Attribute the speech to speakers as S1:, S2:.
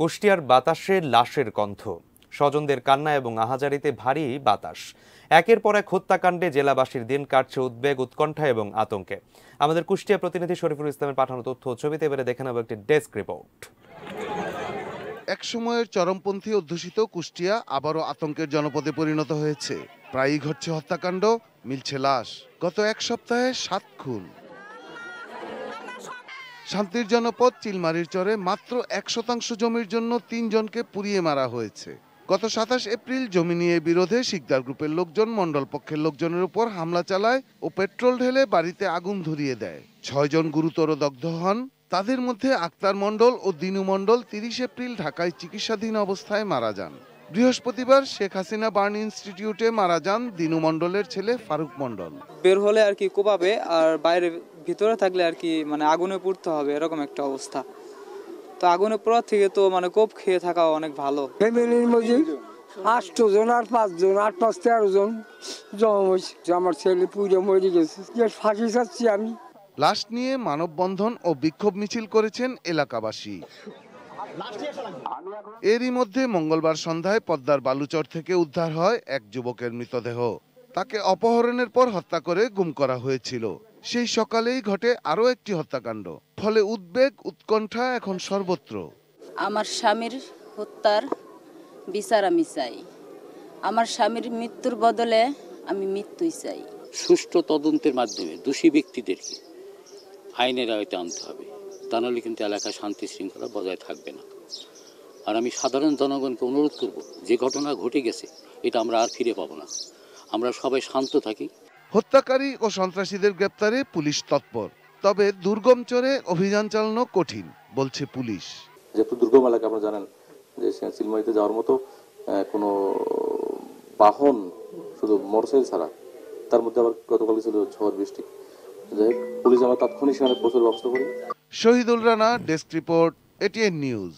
S1: কুষ্টিয়ার বাতাসে লাশের গন্ধ। স্বজনদের কান্না এবং আহাজারিতে ভারী বাতাস। একের পর এক হত্যাকাণ্ডে জেলাবাসীর দিন কাটছে উদ্বেগ, উৎকণ্ঠা এবং আতঙ্কে। আমাদের কুষ্টিয়া প্রতিনিধি শরীফুল ইসলামের পাঠানো তথ্য ছবিতে এবারে দেখে নেব একটি ডেস্ক রিপোর্ট।
S2: এক সময়ের চরমপন্থী অধ্যুষিত কুষ্টিয়া আবারও আতঙ্কের জনপদে পরিণত হয়েছে। প্রায়ই ঘটছে হত্যাকাণ্ড, মিলছে লাশ। গত এক সপ্তাহে সাত খুন। শান্তির জনপদ চিলমারির চরে মাত্র এক শতাংশ জমির জন্য তিনজনকে পুড়িয়ে মারা হয়েছে। গত সাতাশ এপ্রিল জমি নিয়ে বিরোধে শিকদার গ্রুপের লোকজন, মণ্ডল পক্ষের লোকজনের উপর হামলা চালায় ও পেট্রোল ঢেলে বাড়িতে আগুন ধরিয়ে দেয়। ছয়জন গুরুতর দগ্ধ হন। তাদের মধ্যে আক্তার মণ্ডল ও দিনু মণ্ডল তিরিশ এপ্রিল ঢাকায় চিকিৎসাধীন অবস্থায় মারা যান। বৃহস্পতিবার শেখ হাসিনা বার্ন ইনস্টিটিউটে মারা যান দিনু মণ্ডলের ছেলে ফারুক মণ্ডল।
S3: বের হলে আর কি কোপাবে আর বাইরে ভিতরে থাকলে আর কি মানে আগুনে পুড়তে হবে এরকম একটা অবস্থা। তো আগুনে পড়ার থেকে তো মানে কোপ খেয়ে থাকা অনেক ভালো।
S4: ফ্যামিলির মধ্যে আষ্ট জন আর পাঁচজন আট পাঁচ তেরো জন জমা হয়েছে। আমার ছেলে পুজো মরে গেছে ফাঁসি চাচ্ছি আমি।
S2: লাশ নিয়ে মানববন্ধন ও বিক্ষোভ মিছিল করেছেন এলাকাবাসী। এরই মধ্যে মঙ্গলবার সন্ধ্যায় পদ্মার বালুচর থেকে উদ্ধার হয় এক যুবকের মৃতদেহ। তাকে অপহরণের পর হত্যা করে গুম করা হয়েছিল। সেই সকালেই ঘটে আরও একটি হত্যাকাণ্ড। ফলে উদ্বেগ উৎকণ্ঠা এখন সর্বত্র।
S5: আমার স্বামীর হত্যার বিচার আমি চাই। আমার স্বামীর মৃত্যুর বদলে আমি মৃত্যুই চাই।
S6: সুষ্ঠু তদন্তের মাধ্যমে দোষী ব্যক্তিদেরকে আইনের আয়তে আনতে হবে। তা নাহলে কিন্তু এলাকায় শান্তি শৃঙ্খলা বজায় থাকবে না। আর আমি সাধারণ জনগণকে অনুরোধ করব যে ঘটনা ঘটে গেছে এটা আমরা আর ফিরে পাবো না। আমরা সবাই শান্ত থাকি।
S2: হত্যাকারী ও সন্ত্রাসীদের গ্রেপ্তারে পুলিশ তৎপর। তবে দুর্গম চরে অভিযান চালানো কঠিন বলছে পুলিশ।
S7: যেহেতু দুর্গম এলাকা আপনারা জানেন যে চিলমারিতে যাওয়ার মতো কোনো বাহন শুধু মোটরসাইকেল ছাড়া তার মধ্যে আবার গতকাল ছিল ঝড় বৃষ্টি। যাই পুলিশ আমরা তাৎক্ষণিক সেখানে প্রচুর ব্যবস্থা করি।
S2: Shahidul Rana desk report ATN news.